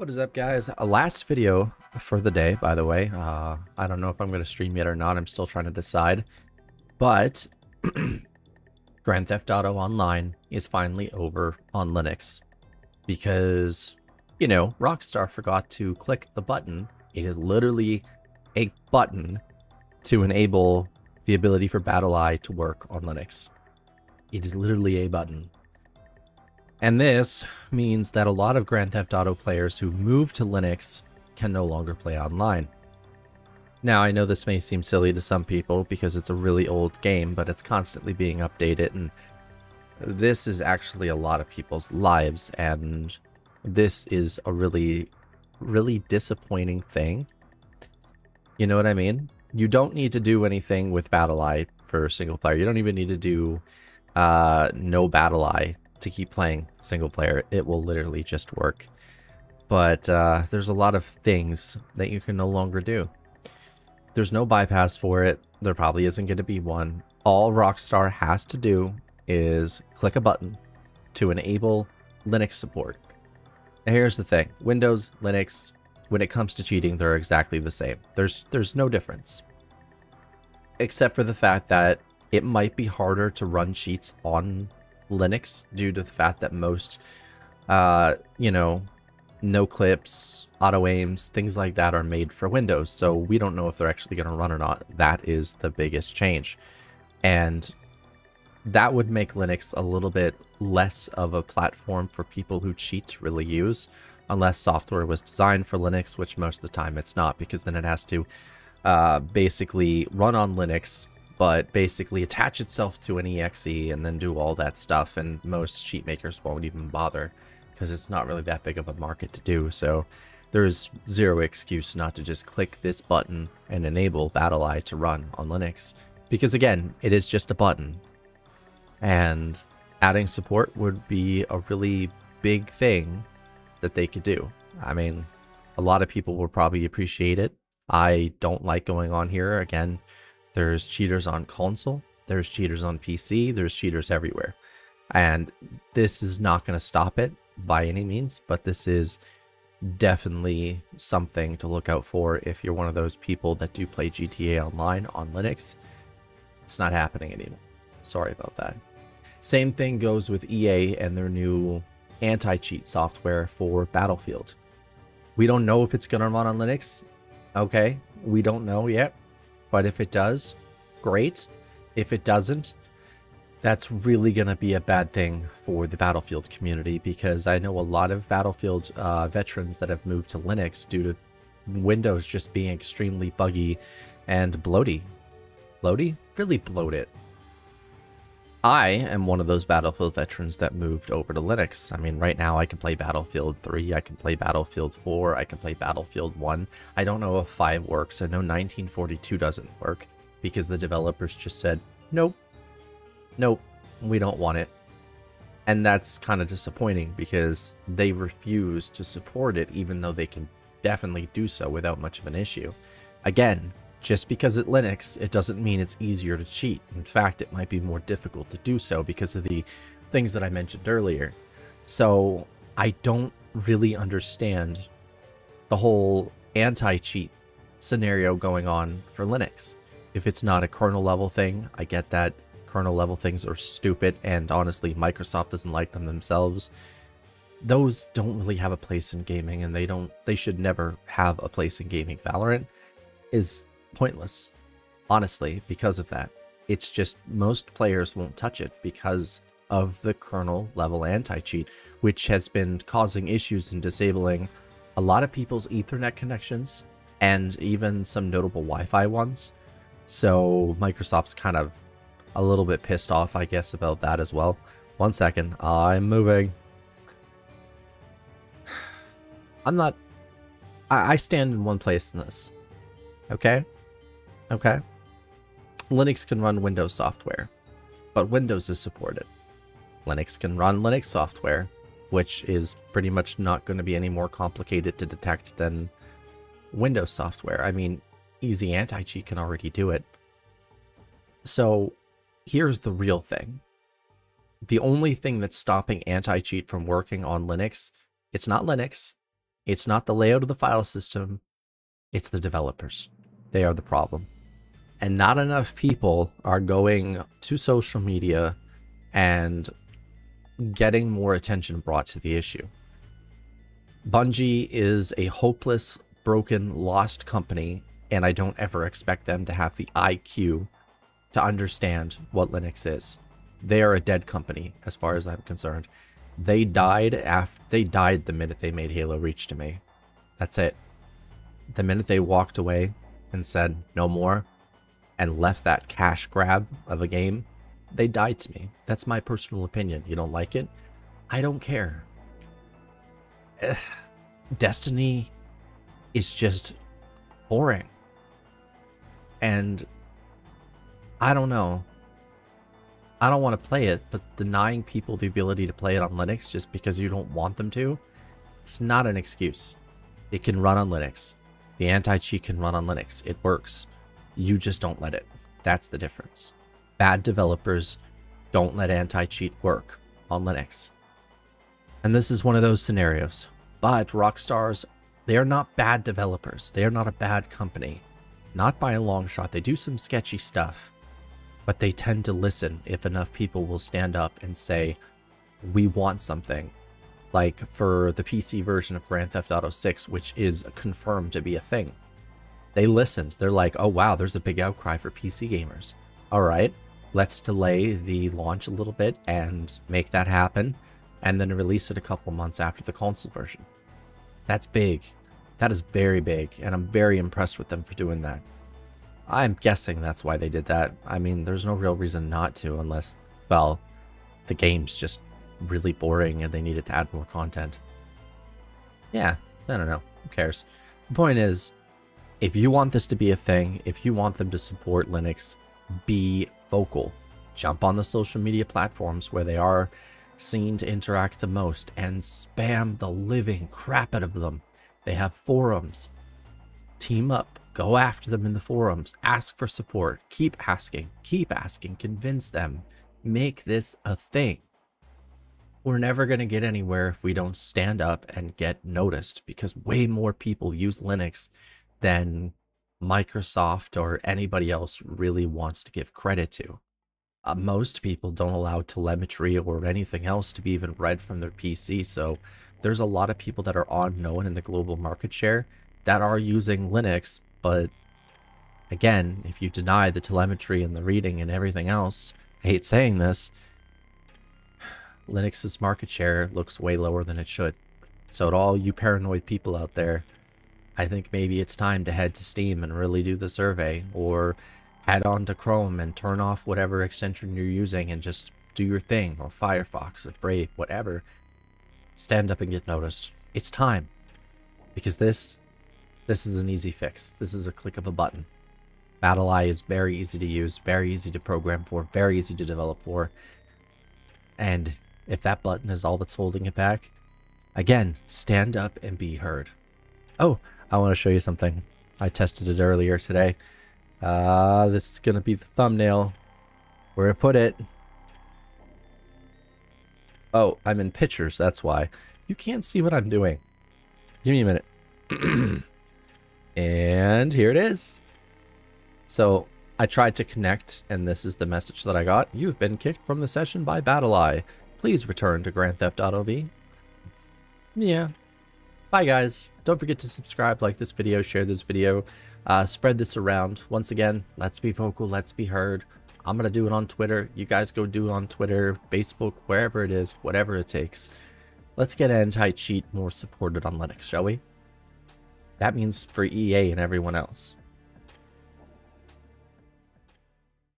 What is up, guys? A last video for the day, by the way. Uh, I don't know if I'm going to stream yet or not. I'm still trying to decide. But Grand Theft Auto Online is finally over on Linux. Because, you know, Rockstar forgot to click the button. It is literally a button to enable the ability for BattlEye to work on Linux. It is literally a button. And this means that a lot of Grand Theft Auto players who move to Linux can no longer play online. Now, I know this may seem silly to some people because it's a really old game, but it's constantly being updated, and this is actually a lot of people's lives, and this is a really, really disappointing thing. You know what I mean? You don't need to do anything with BattlEye for single player. You don't even need to do uh, no BattlEye to keep playing single player. It will literally just work. But uh, there's a lot of things that you can no longer do. There's no bypass for it. There probably isn't going to be one. All Rockstar has to do is click a button to enable Linux support. Now here's the thing. Windows, Linux, when it comes to cheating, they're exactly the same. There's there's no difference. Except for the fact that it might be harder to run cheats on Linux due to the fact that most, uh, you know, no clips, auto aims, things like that are made for Windows. So we don't know if they're actually going to run or not. That is the biggest change. And that would make Linux a little bit less of a platform for people who cheat to really use, unless software was designed for Linux, which most of the time it's not, because then it has to uh, basically run on Linux but basically attach itself to an exe and then do all that stuff and most cheat makers won't even bother because it's not really that big of a market to do. So there's zero excuse not to just click this button and enable BattlEye to run on Linux because again it is just a button. And adding support would be a really big thing that they could do. I mean a lot of people will probably appreciate it. I don't like going on here. Again there's cheaters on console, there's cheaters on PC, there's cheaters everywhere. And this is not going to stop it by any means, but this is definitely something to look out for if you're one of those people that do play GTA Online on Linux. It's not happening anymore. Sorry about that. Same thing goes with EA and their new anti-cheat software for Battlefield. We don't know if it's going to run on Linux. Okay, we don't know yet. But if it does, great. If it doesn't, that's really going to be a bad thing for the Battlefield community because I know a lot of Battlefield uh, veterans that have moved to Linux due to Windows just being extremely buggy and bloaty. Bloaty? Really bloated. I am one of those Battlefield veterans that moved over to Linux. I mean, right now I can play Battlefield 3, I can play Battlefield 4, I can play Battlefield 1. I don't know if 5 works, I know 1942 doesn't work because the developers just said, nope, nope, we don't want it. And that's kind of disappointing because they refuse to support it even though they can definitely do so without much of an issue. Again, just because it's Linux, it doesn't mean it's easier to cheat. In fact, it might be more difficult to do so because of the things that I mentioned earlier. So I don't really understand the whole anti-cheat scenario going on for Linux. If it's not a kernel level thing, I get that kernel level things are stupid and honestly Microsoft doesn't like them themselves. Those don't really have a place in gaming and they don't they should never have a place in gaming. Valorant is pointless, honestly, because of that. It's just most players won't touch it because of the kernel level anti-cheat, which has been causing issues in disabling a lot of people's Ethernet connections and even some notable Wi-Fi ones. So Microsoft's kind of a little bit pissed off, I guess, about that as well. One second, I'm moving. I'm not... I, I stand in one place in this. Okay? Okay. Linux can run Windows software, but Windows is supported. Linux can run Linux software, which is pretty much not going to be any more complicated to detect than Windows software. I mean, easy anti-cheat can already do it. So here's the real thing. The only thing that's stopping anti-cheat from working on Linux, it's not Linux, It's not the layout of the file system, it's the developers. They are the problem. And not enough people are going to social media and getting more attention brought to the issue. Bungie is a hopeless, broken, lost company, and I don't ever expect them to have the IQ to understand what Linux is. They are a dead company, as far as I'm concerned. They died after they died the minute they made Halo Reach to me. That's it. The minute they walked away and said no more and left that cash grab of a game, they died to me. That's my personal opinion. You don't like it? I don't care. Destiny is just boring. And I don't know. I don't want to play it, but denying people the ability to play it on Linux just because you don't want them to, it's not an excuse. It can run on Linux. The anti-cheat can run on Linux. It works. You just don't let it. That's the difference. Bad developers don't let anti-cheat work on Linux. And this is one of those scenarios. But Rockstars, they are not bad developers. They are not a bad company. Not by a long shot. They do some sketchy stuff but they tend to listen if enough people will stand up and say, we want something. Like for the PC version of Grand Theft Auto 6, which is confirmed to be a thing. They listened. They're like, oh wow, there's a big outcry for PC gamers. All right, let's delay the launch a little bit and make that happen, and then release it a couple months after the console version. That's big. That is very big, and I'm very impressed with them for doing that. I'm guessing that's why they did that. I mean, there's no real reason not to unless, well, the game's just really boring and they needed to add more content. Yeah, I don't know. Who cares? The point is, if you want this to be a thing, if you want them to support Linux, be vocal. Jump on the social media platforms where they are seen to interact the most and spam the living crap out of them. They have forums. Team up Go after them in the forums. Ask for support. Keep asking. Keep asking. Convince them. Make this a thing. We're never going to get anywhere if we don't stand up and get noticed because way more people use Linux than Microsoft or anybody else really wants to give credit to. Uh, most people don't allow telemetry or anything else to be even read from their PC, so there's a lot of people that are unknown in the global market share that are using Linux but again, if you deny the telemetry and the reading and everything else, I hate saying this, Linux's market share looks way lower than it should. So to all you paranoid people out there, I think maybe it's time to head to Steam and really do the survey, or head on to Chrome and turn off whatever extension you're using and just do your thing, or Firefox, or Brave, whatever. Stand up and get noticed. It's time. Because this this is an easy fix. This is a click of a button. BattlEye is very easy to use, very easy to program for, very easy to develop for. And if that button is all that's holding it back, again, stand up and be heard. Oh, I want to show you something. I tested it earlier today. Uh, this is going to be the thumbnail. Where I put it. Oh, I'm in pictures, that's why. You can't see what I'm doing. Give me a minute. And here it is. So I tried to connect, and this is the message that I got. You've been kicked from the session by BattlEye. Please return to Grand Theft Auto V. Yeah. Bye, guys. Don't forget to subscribe, like this video, share this video, uh, spread this around. Once again, let's be vocal, let's be heard. I'm going to do it on Twitter. You guys go do it on Twitter, Facebook, wherever it is, whatever it takes. Let's get anti-cheat more supported on Linux, shall we? That means for EA and everyone else.